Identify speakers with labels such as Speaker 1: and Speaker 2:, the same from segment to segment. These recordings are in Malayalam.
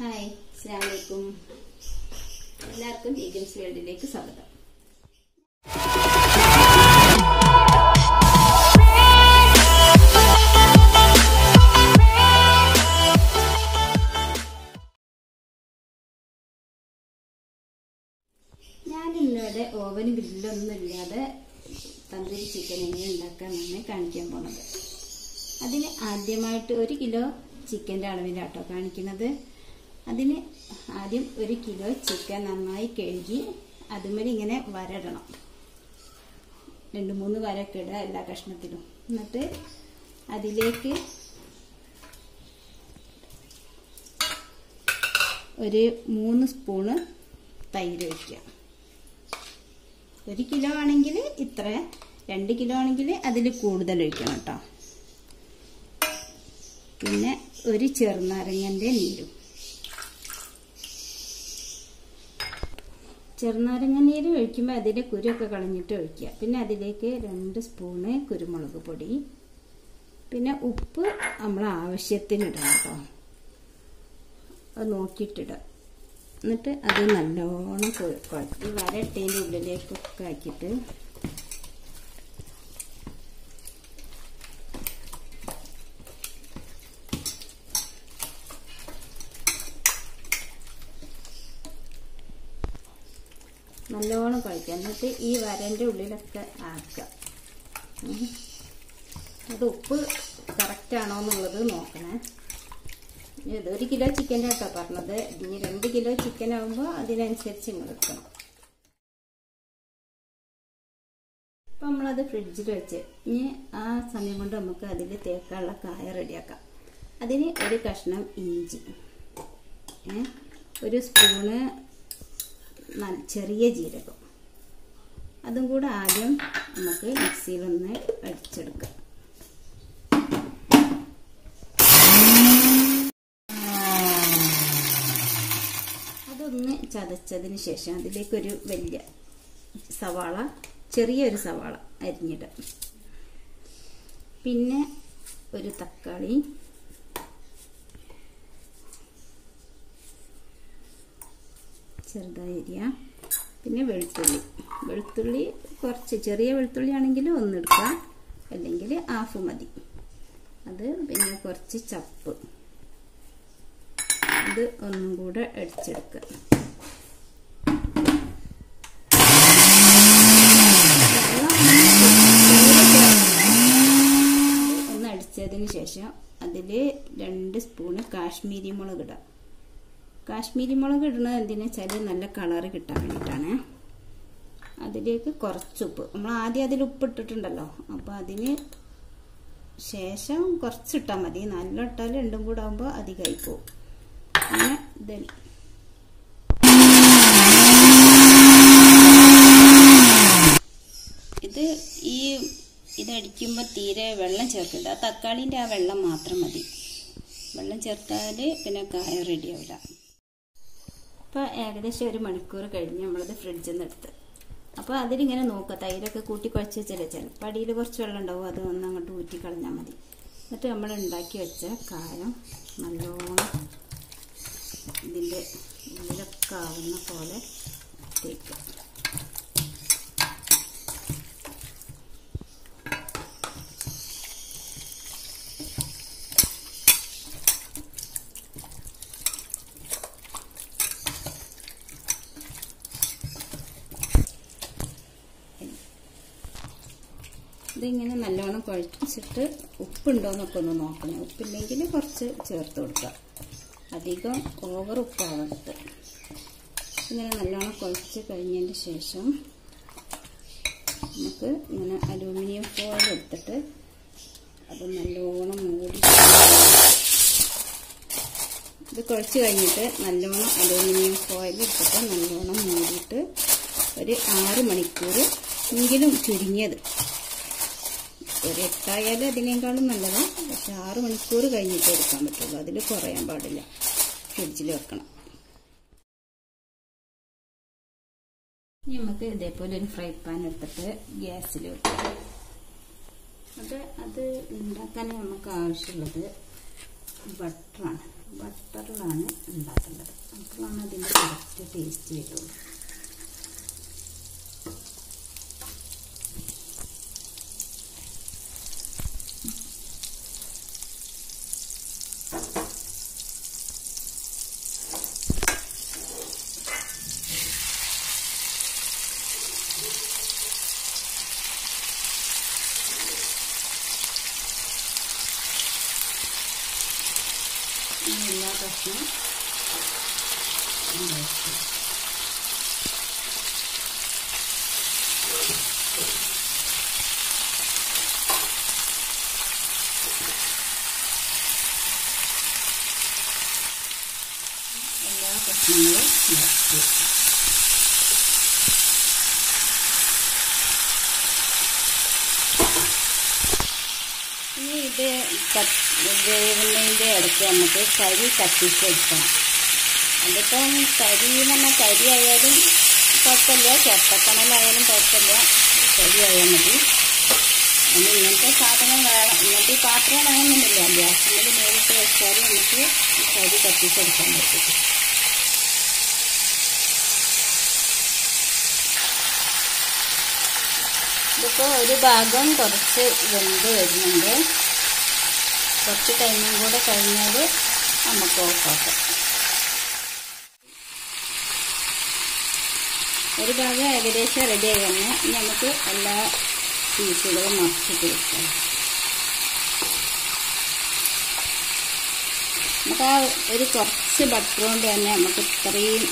Speaker 1: ഹായ് അസ്സാമലൈക്കും എല്ലാവർക്കും വീഗൻസ് വേൾഡിലേക്ക് സ്വാഗതം. ഞാനിന്നിവിടെ ഓവനും ഗ്രില്ലൊന്നും ഇല്ലാതെ തന്തൂരി ചിക്കൻ എങ്ങനെ ഉണ്ടാക്കാമെന്നാണ് കാണിക്കാൻ പോണത്. അതിന് ആദ്യമായിട്ട് ഒരു കിലോ ചിക്കന്റെ അളവിലാട്ടോ കാണിക്കുന്നത്. അതിന് ആദ്യം ഒരു കിലോ ചിക്കൻ നന്നായി കഴുകി അതുമേൽ ഇങ്ങനെ വരടണം. രണ്ട് മൂന്ന് വരൊക്കെ ഇടുക എല്ലാ കഷ്ണത്തിലും. എന്നിട്ട് അതിലേക്ക് ഒരു മൂന്ന് സ്പൂണ് തൈര് ഒഴിക്കുക. ഒരു കിലോ ആണെങ്കിൽ ഇത്ര രണ്ട് കിലോ ആണെങ്കിൽ അതിൽ കൂടുതൽ ഒഴിക്കണം കേട്ടോ. പിന്നെ ഒരു ചെറുനാരങ്ങന്റെ നീരും. ചെറുനാരങ്ങ നീര് ഒഴിക്കുമ്പോൾ അതിന്റെ കുരുവൊക്കെ കളഞ്ഞിട്ട് ഒഴിക്കുക. പിന്നെ അതിലേക്ക് രണ്ട് സ്പൂണ് കുരുമുളക് പൊടി. പിന്നെ ഉപ്പ് നമ്മൾ ആവശ്യത്തിന് ഇടണം കേട്ടോ. അത് നോക്കിയിട്ടിടുക എന്നിട്ട് അത് നല്ലോണം കുഴച്ച് വരട്ടേന്റെ ഉള്ളിലേക്കൊക്കെ ആക്കിയിട്ട് നല്ലോണം കുഴക്കുക. എന്നിട്ട് ഈ വരന്റെ ഉള്ളിലൊക്കെ ആക്കുക. അത് ഉപ്പ് കറക്റ്റാണോ എന്നുള്ളത് നോക്കണേ. ഇത് ഒരു കിലോ ചിക്കന്റെ കേട്ടോ പറഞ്ഞത്. ഇനി രണ്ട് കിലോ ചിക്കൻ ആകുമ്പോൾ അതിനനുസരിച്ച് നിങ്ങൾ എടുക്കണം അപ്പം നമ്മളത് ഫ്രിഡ്ജിൽ വെച്ച് ഇനി ആ സമയം കൊണ്ട് നമുക്ക് അതിൽ തേക്കാനുള്ള കായ റെഡിയാക്കാം. അതിന് ഒരു കഷ്ണം ഇഞ്ചി. ഒരു സ്പൂണ് ചെറിയ ജീരകം. അതും കൂടെ ആദ്യം നമുക്ക് മിക്സിയിലൊന്ന് അടിച്ചെടുക്കാം. അതൊന്ന് ചതച്ചതിന് ശേഷം അതിലേക്കൊരു വലിയ സവാള ചെറിയൊരു സവാള അരിഞ്ഞിടാം പിന്നെ ഒരു തക്കാളി ചെറുതായി അരിയ പിന്നെ വെളുത്തുള്ളി. വെളുത്തുള്ളി കുറച്ച് ചെറിയ വെളുത്തുള്ളി ആണെങ്കിൽ ഒന്നെടുക്കുക അല്ലെങ്കിൽ ഹാഫ് മതി. അത് പിന്നെ കുറച്ച് ചപ്പ്. ഇത് ഒന്നും കൂടെ അടിച്ചെടുക്കുക. ഒന്ന് അടിച്ചതിന് ശേഷം അതിൽ രണ്ട് സ്പൂണ് കാശ്മീരി മുളക് ഇടാം. കാശ്മീരി മുളക് ഇടുന്നത് എന്തിനാ വെച്ചാൽ നല്ല കളറ് കിട്ടാൻ വേണ്ടിയിട്ടാണ് അതിലേക്ക് കുറച്ച് ഉപ്പ്. നമ്മൾ ആദ്യം അതിൽ ഉപ്പ് ഇട്ടിട്ടുണ്ടല്ലോ. അപ്പോൾ അതിന് ശേഷം കുറച്ചിട്ടാൽ മതി. നല്ല ഇട്ടാൽ രണ്ടും കൂടെ ആകുമ്പോൾ അധികമായി പോകും അങ്ങനെ ഇത്. ഇത് ഈ ഇതടിക്കുമ്പോൾ തീരെ വെള്ളം ചേർക്കില്ല ആ തക്കാളിന്റെ ആ വെള്ളം മാത്രം മതി. വെള്ളം ചേർത്താൽ പിന്നെ കായ റെഡിയാവില്ല അപ്പോൾ ഏകദേശം ഒരു മണിക്കൂർ കഴിഞ്ഞ് നമ്മളത് ഫ്രിഡ്ജിൽ നിന്ന് എടുത്ത്. അപ്പോൾ അതിലിങ്ങനെ നോക്കുക. തൈരൊക്കെ കൂട്ടി കുഴച്ച് വെച്ചാൽ ചിലപ്പോൾ അടിയിൽ കുറച്ച് വെള്ളം ഉണ്ടാവും. അത് ഒന്ന് അങ്ങോട്ട് ഊറ്റി കളഞ്ഞാൽ മതി. എന്നിട്ട് നമ്മൾ ഉണ്ടാക്കി വെച്ച കായം നല്ലോണം ഇതിന്റെ ഉള്ളിലൊക്കെ ആവുന്ന പോലെ തേക്കുക ഇതിങ്ങനെ നല്ലോണം കുഴച്ചിട്ട് ഉപ്പുണ്ടോയെന്നൊക്കെ ഒന്ന് നോക്കണം. ഉപ്പില്ലെങ്കിൽ കുറച്ച് ചേർത്ത് കൊടുക്കുക അധികം ഓവർ ഉപ്പാവരുത്. ഇങ്ങനെ നല്ലോണം കുഴച്ച് കഴിഞ്ഞതിന് ശേഷം നമുക്ക് ഇങ്ങനെ അലൂമിനിയം ഫോയിൽ എടുത്തിട്ട് അത് നല്ലോണം മൂടി ഇത് കുഴച്ച് കഴിഞ്ഞിട്ട് നല്ലോണം അലൂമിനിയം ഫോയിൽ എടുത്തിട്ട് നല്ലോണം മൂടിയിട്ട് ഒരു ആറ് മണിക്കൂർ എങ്കിലും ചുരുങ്ങിയത്. ഒരു എട്ടായാലും അതിനേക്കാളും നല്ലതാണ് പക്ഷെ ആറ് മണിക്കൂർ കഴിഞ്ഞിട്ട് എടുക്കാൻ പറ്റുള്ളൂ. അതിൽ കുറയാൻ പാടില്ല. ഫ്രിഡ്ജിൽ വെക്കണം. നമുക്ക് ഇതേപോലെ ഒരു ഫ്രൈ പാൻ എടുത്തിട്ട് ഗ്യാസിൽ വെക്കാം അത് അത് ഉണ്ടാക്കാൻ നമുക്ക് ആവശ്യമുള്ളത് ബട്ടറാണ്. ബട്ടറിലാണ് ഉണ്ടാക്കേണ്ടത് അപ്പോഴാണ് അതിന്റെ കറക്റ്റ് ടേസ്റ്റ് വരുള്ളൂ എല്ലാ പ്രശ്നവും ഉണ്ടാക്കി എല്ലാ പ്രശ്നങ്ങളും നിർത്തി ഇനി ഇത് വേവുന്നതിന്റെ ഇടയ്ക്ക് നമുക്ക് കരി കത്തിച്ചെടുക്കണം അതിപ്പം കരി പറഞ്ഞാൽ കരി ആയാലും കുഴപ്പമില്ല. ചെറുപ്പക്കണലായാലും കുഴപ്പമില്ല. കരി ആയാൽ മതി. അതിന് ഇങ്ങനത്തെ സാധനം വേണം. ഇങ്ങനത്തെ പാത്രം വേണമെന്നില്ല. ഗ്യാസിൽ നേരിട്ട് വെച്ചാൽ നമുക്ക് കരി കത്തിച്ചെടുക്കാൻ പറ്റും. ഇതിപ്പോൾ ഒരു ഭാഗം കുറച്ച് വെന്ത് വരുന്നുണ്ട്. കുറച്ച് ടൈമും കൂടെ കഴിഞ്ഞാൽ നമുക്ക് ഓഫാക്കാം. ഒരു ഭാഗം ഏകദേശം റെഡി ആയി നമുക്ക് എല്ലാ പീസുകളും മറിച്ചിട്ട് വെക്കാം നമുക്ക് ആ ഒരു കുറച്ച് ബട്ടർ കൊണ്ട് തന്നെ നമുക്ക് ഇത്രയും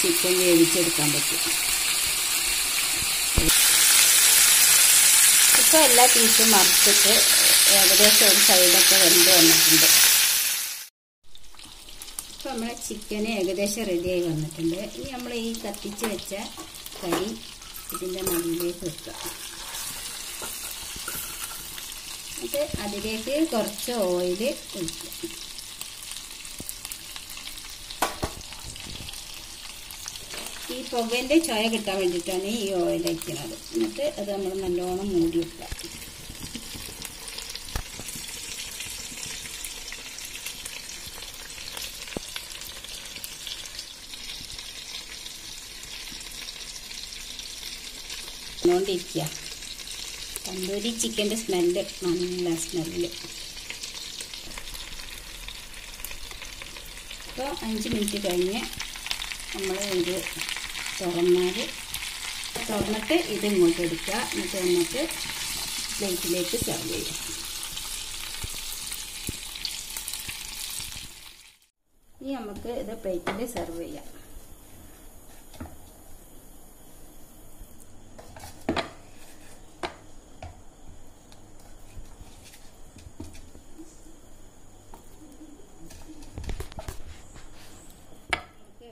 Speaker 1: ചിക്കൻ വേവിച്ചെടുക്കാൻ പറ്റും. ഇപ്പോൾ എല്ലാ പീസും മറിച്ചിട്ട് ഏകദേശം ഒരു സൈഡൊക്കെ വെന്ത് വന്നിട്ടുണ്ട്. ഇപ്പോൾ നമ്മളെ ചിക്കൻ ഏകദേശം റെഡിയായി വന്നിട്ടുണ്ട്. ഇനി നമ്മൾ ഈ കത്തിച്ച് വെച്ച കരി ഇതിന്റെ മണ്ണിലേക്ക് വെക്കുക. എന്നിട്ട് അതിലേക്ക് കുറച്ച് ഓയിൽ ഒഴിക്കുക. ഈ പുകന്റെ ചായ കിട്ടാൻ വേണ്ടിയിട്ടാണ് ഈ ഓയിൽ വയ്ക്കുന്നത് എന്നിട്ട് അത് നമ്മൾ നല്ലോണം മൂടി വെക്കുക. ണ്ടിരിക്കുക തന്തൂരി ചിക്കന്റെ സ്മെല്ല് നല്ല സ്മെല്ല്. ഇപ്പോൾ അഞ്ച് മിനിറ്റ് കഴിഞ്ഞ് നമ്മൾ ഇത് തുറന്നാൽ തുറന്നിട്ട് ഇത് ഇങ്ങോട്ട് എടുക്കുക. എന്നിട്ട് വന്നിട്ട് പ്ലേറ്റിലേക്ക് സെർവ് ചെയ്യുക. ഇനി നമുക്ക് ഇത് പ്ലേറ്റിൽ സെർവ് ചെയ്യാം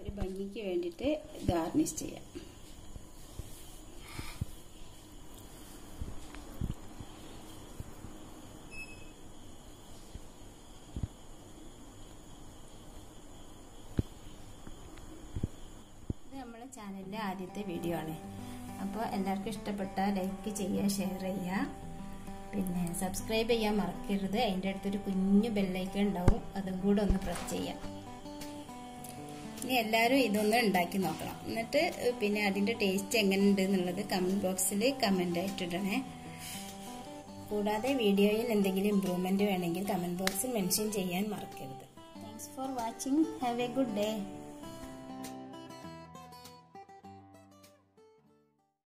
Speaker 1: ഒരു ഭംഗിക്ക് വേണ്ടിയിട്ട് ഗാർണിഷ് ചെയ്യാം. ഇത് നമ്മുടെ ചാനലിലെ ആദ്യത്തെ വീഡിയോ ആണ്. അപ്പോൾ എല്ലാവർക്കും ഇഷ്ടപ്പെട്ട ലൈക്ക് ചെയ്യുക ഷെയർ ചെയ്യുക. പിന്നെ സബ്സ്ക്രൈബ് ചെയ്യാൻ മറക്കരുത്. അതിന്റെ അടുത്തൊരു കുഞ്ഞു ബെല്ലൈക്കൺ ഉണ്ടാവും. അതും കൂടെ ഒന്ന് പ്രസ് ചെയ്യാം. ഇനി എല്ലാവരും ഇതൊന്ന് ഉണ്ടാക്കി നോക്കണം. എന്നിട്ട് പിന്നെ അതിന്റെ ടേസ്റ്റ് എങ്ങനെയുണ്ട് എന്നുള്ളത് കമന്റ് ബോക്സിൽ കമന്റ് ആയിട്ടിടണേ. കൂടാതെ വീഡിയോയിൽ എന്തെങ്കിലും ഇമ്പ്രൂവ്മെന്റ് വേണമെങ്കിൽ കമന്റ് ബോക്സിൽ മെൻഷൻ ചെയ്യാൻ മറക്കരുത്. Thanks for watching have a good day